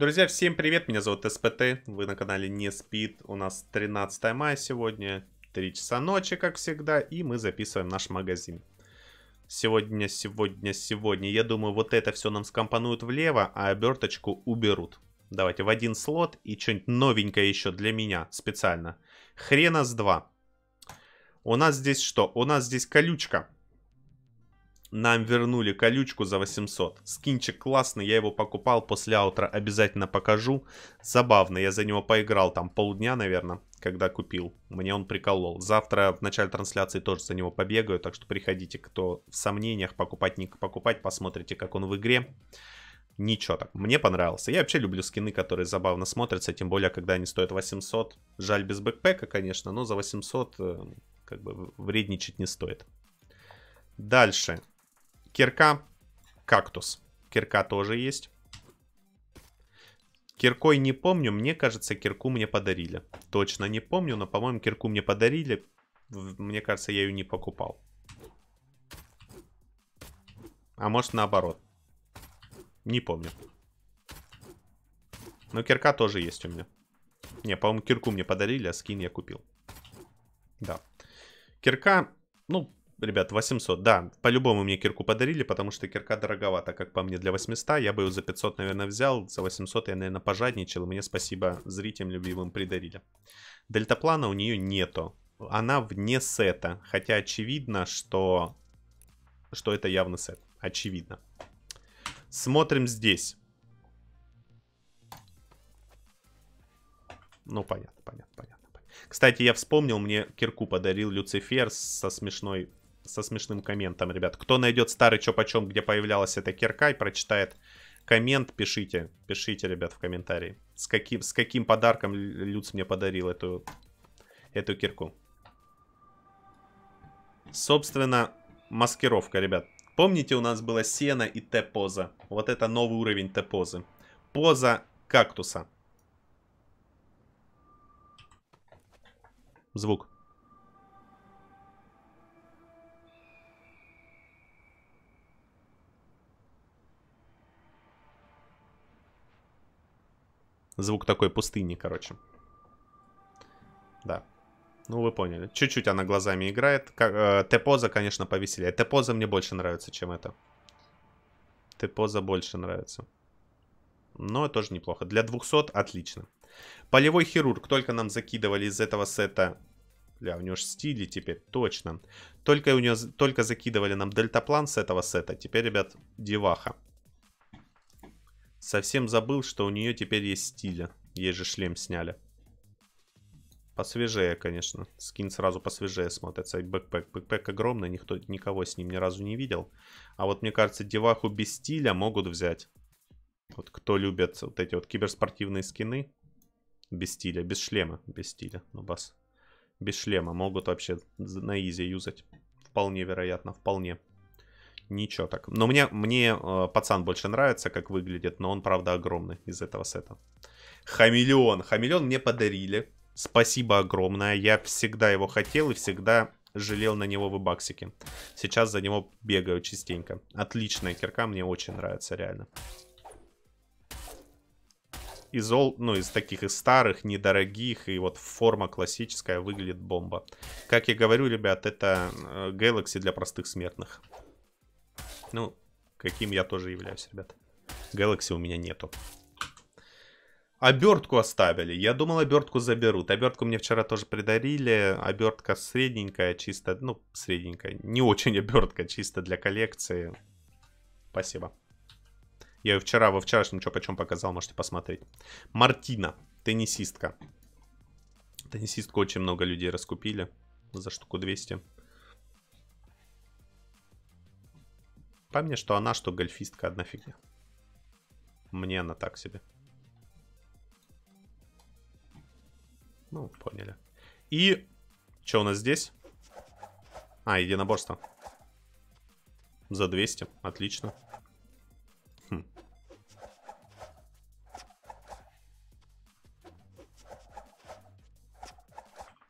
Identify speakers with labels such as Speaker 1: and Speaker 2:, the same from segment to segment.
Speaker 1: Друзья, всем привет, меня зовут СПТ, вы на канале Не Спит, у нас 13 мая сегодня, 3 часа ночи, как всегда, и мы записываем наш магазин. Сегодня, сегодня, сегодня, я думаю, вот это все нам скомпонуют влево, а оберточку уберут. Давайте в один слот и что-нибудь новенькое еще для меня специально. Хрена с два. У нас здесь что? У нас здесь колючка. Нам вернули колючку за 800. Скинчик классный, я его покупал после аутра, обязательно покажу. Забавно, я за него поиграл там полдня, наверное, когда купил. Мне он приколол. Завтра в начале трансляции тоже за него побегаю, так что приходите, кто в сомнениях, покупать, не покупать, посмотрите, как он в игре. Ничего так, мне понравился. Я вообще люблю скины, которые забавно смотрятся, тем более, когда они стоят 800. Жаль без бэкпэка, конечно, но за 800 э, как бы вредничать не стоит. Дальше. Кирка, кактус. Кирка тоже есть. Киркой не помню, мне кажется, кирку мне подарили. Точно не помню, но, по-моему, кирку мне подарили. Мне кажется, я ее не покупал. А может, наоборот. Не помню. Но кирка тоже есть у меня. Не, по-моему, кирку мне подарили, а скин я купил. Да. Кирка, ну, Ребят, 800, да, по-любому мне кирку подарили, потому что кирка дороговата, как по мне, для 800. Я бы ее за 500, наверное, взял, за 800 я, наверное, пожадничал, мне спасибо зрителям любимым придарили. Дельтаплана у нее нету, она вне сета, хотя очевидно, что, что это явно сет, очевидно. Смотрим здесь. Ну, понятно, понятно, понятно. Кстати, я вспомнил, мне кирку подарил Люцифер со смешной со смешным комментом, ребят. Кто найдет старый чё почем, где появлялась эта кирка и прочитает коммент, пишите. Пишите, ребят, в комментарии. С каким, с каким подарком Люц мне подарил эту, эту кирку. Собственно, маскировка, ребят. Помните, у нас было сено и Т-поза. Вот это новый уровень Т-позы. Поза кактуса. Звук. Звук такой пустыни, короче. Да. Ну, вы поняли. Чуть-чуть она глазами играет. Э, Т-поза, конечно, повеселее. Т-поза мне больше нравится, чем это. Т-поза больше нравится. Но тоже неплохо. Для 200 отлично. Полевой хирург. Только нам закидывали из этого сета... Бля, у него же стили теперь, точно. Только, у него, только закидывали нам дельтаплан с этого сета. Теперь, ребят, деваха. Совсем забыл, что у нее теперь есть стиля. Ей же шлем сняли. Посвежее, конечно. Скин сразу посвежее смотрится. И backpack. Backpack огромный, никто, никого с ним ни разу не видел. А вот, мне кажется, деваху без стиля могут взять. Вот кто любит вот эти вот киберспортивные скины. Без стиля, без шлема. Без стиля, ну бас. Без шлема могут вообще на изи юзать. Вполне вероятно, вполне. Ничего так. Но мне, мне э, пацан больше нравится, как выглядит, но он, правда, огромный из этого сета. Хамелеон. Хамелеон мне подарили. Спасибо огромное. Я всегда его хотел и всегда жалел на него в баксике. Сейчас за него бегаю частенько. Отличная кирка, мне очень нравится, реально. Из, ол, ну, из таких из старых, недорогих, и вот форма классическая выглядит бомба. Как я говорю, ребят, это э, Galaxy для простых смертных. Ну, каким я тоже являюсь, ребят. Galaxy у меня нету. Обертку оставили. Я думал, обертку заберут. Обертку мне вчера тоже придарили. Обертка средненькая, чисто, ну, средненькая. Не очень обертка, чисто для коллекции. Спасибо. Я ее вчера, во вчерашнем что почем показал, можете посмотреть. Мартина, теннисистка. Теннисистку очень много людей раскупили. За штуку 200. По мне, что она, что гольфистка одна фигня. Мне она так себе. Ну, поняли. И что у нас здесь? А, единоборство. За 200. Отлично. Хм.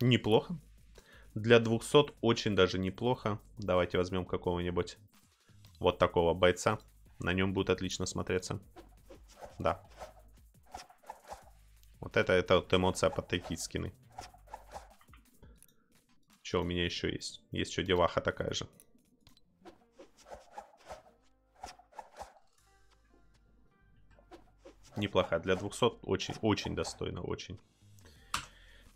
Speaker 1: Неплохо. Для 200 очень даже неплохо. Давайте возьмем какого-нибудь вот такого бойца. На нем будет отлично смотреться. Да. Вот это, это вот эмоция под такие скины. Что у меня еще есть? Есть еще деваха такая же. Неплохая. Для 200 очень, очень достойно, очень.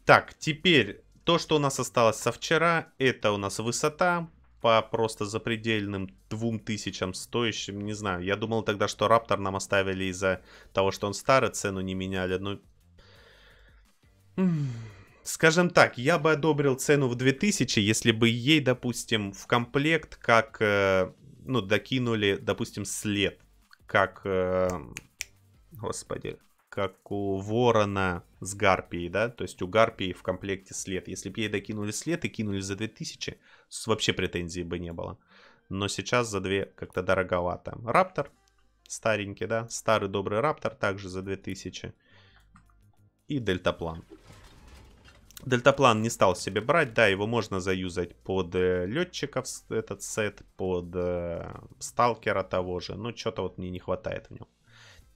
Speaker 1: Так, теперь то, что у нас осталось со вчера, это у нас высота по просто запредельным 2000 стоящим, не знаю. Я думал тогда, что Раптор нам оставили из-за того, что он старый, цену не меняли, но... Скажем так, я бы одобрил цену в 2000, если бы ей, допустим, в комплект как, э, ну, докинули, допустим, след, как, э, господи, как у ворона с гарпией, да, то есть у гарпии в комплекте след. Если бы ей докинули след и кинули за 2000, вообще претензий бы не было. Но сейчас за 2 как-то дороговато. Раптор, старенький, да, старый добрый Раптор, также за 2000. И Дельтаплан. Дельтаплан не стал себе брать, да, его можно заюзать под э, летчиков, этот сет, под э, сталкера того же, но что-то вот мне не хватает в нем.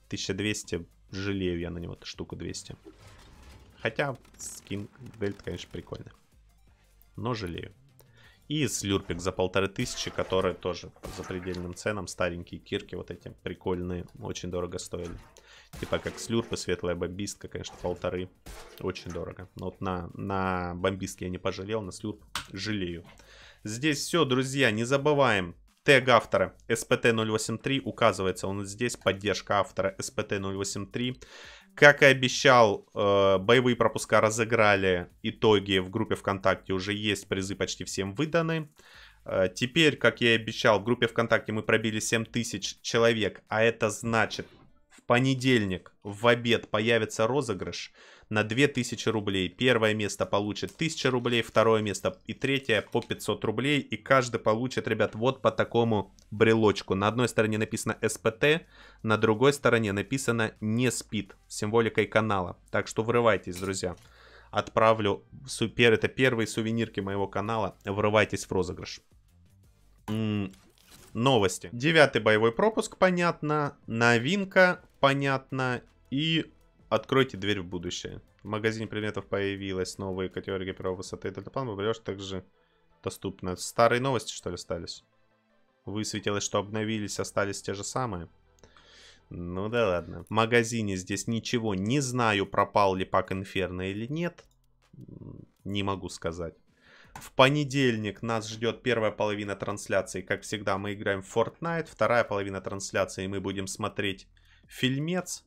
Speaker 1: 1200 жалею я на него, штуку 200. Хотя скин дельт, конечно, прикольный. Но жалею. И слюрпик за полторы тысячи, которые тоже по запредельным ценам. Старенькие кирки вот эти прикольные, очень дорого стоили. Типа как слюрпы, светлая бомбистка, конечно, полторы. Очень дорого. Но вот на, на бомбистке я не пожалел, на слюрп жалею. Здесь все, друзья, не забываем Тег автора SPT083 указывается он здесь, поддержка автора SPT083. Как и обещал, э, боевые пропуска разыграли, итоги в группе ВКонтакте уже есть, призы почти всем выданы. Э, теперь, как я и обещал, в группе ВКонтакте мы пробили 7000 человек, а это значит, понедельник в обед появится розыгрыш на 2000 рублей. Первое место получит 1000 рублей, второе место и третье по 500 рублей. И каждый получит, ребят, вот по такому брелочку. На одной стороне написано СПТ, на другой стороне написано не спит, символикой канала. Так что врывайтесь, друзья. Отправлю, супер, это первые сувенирки моего канала. Врывайтесь в розыгрыш. М -м новости. Девятый боевой пропуск, понятно. Новинка, понятно. И Откройте дверь в будущее. В магазине предметов появилась новая категория первой высоты. Дельтаплан выберешь также доступно. Старые новости, что ли, остались? Высветилось, что обновились, остались те же самые. Ну да ладно. В магазине здесь ничего. Не знаю, пропал ли пак Инферно или нет. Не могу сказать. В понедельник нас ждет первая половина трансляции. Как всегда, мы играем в Fortnite. Вторая половина трансляции мы будем смотреть фильмец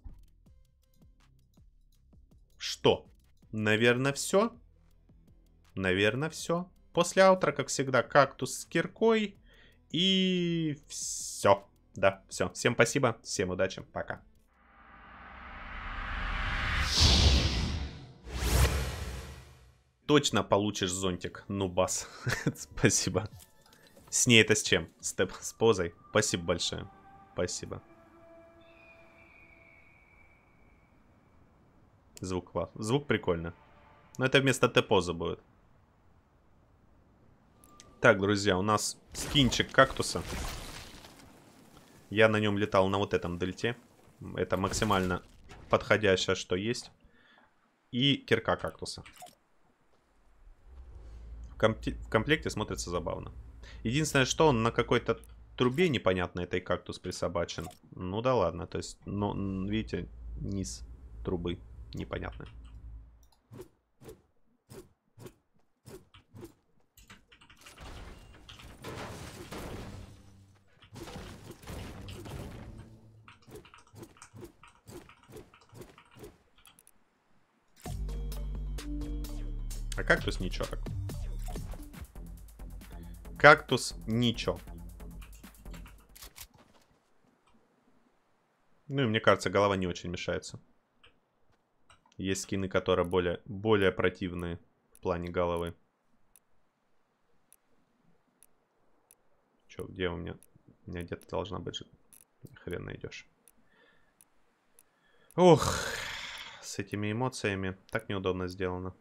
Speaker 1: что? Наверное, все? Наверное, все. После аутра, как всегда, кактус с киркой. И все. Да, все. Всем спасибо, всем удачи, пока. Точно получишь зонтик, нубас. Спасибо. С ней это с чем? С, с позой. Спасибо большое. Спасибо. Звук класс. Звук прикольно. Но это вместо Т-поза будет. Так, друзья, у нас скинчик кактуса. Я на нем летал на вот этом дельте. Это максимально подходящее, что есть. И кирка кактуса. В, компте в комплекте смотрится забавно. Единственное, что он на какой-то трубе непонятно этой кактус присобачен. Ну да ладно, то есть, но, видите, низ трубы непонятны. А кактус ничего так. Кактус ничего. Ну и мне кажется, голова не очень мешается. Есть скины, которые более, более противные в плане головы. Че, где у меня? У меня где-то должна быть же. Хрен найдешь. Ох, с этими эмоциями так неудобно сделано.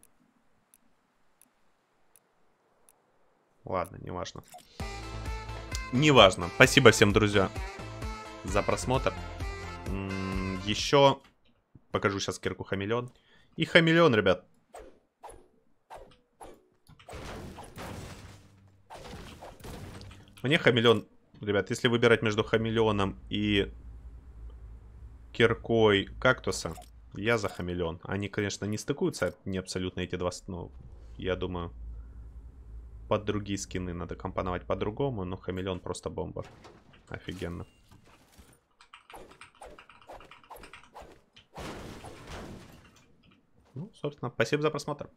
Speaker 1: Ладно, неважно. Неважно. Спасибо всем, друзья, за просмотр. Еще Покажу сейчас кирку хамелеон. И хамелеон, ребят. Мне хамелеон... Ребят, если выбирать между хамелеоном и киркой кактуса, я за хамелеон. Они, конечно, не стыкуются, не абсолютно эти два... Ну, я думаю, под другие скины надо компоновать по-другому, но хамелеон просто бомба. Офигенно. Ну, собственно, спасибо за просмотр.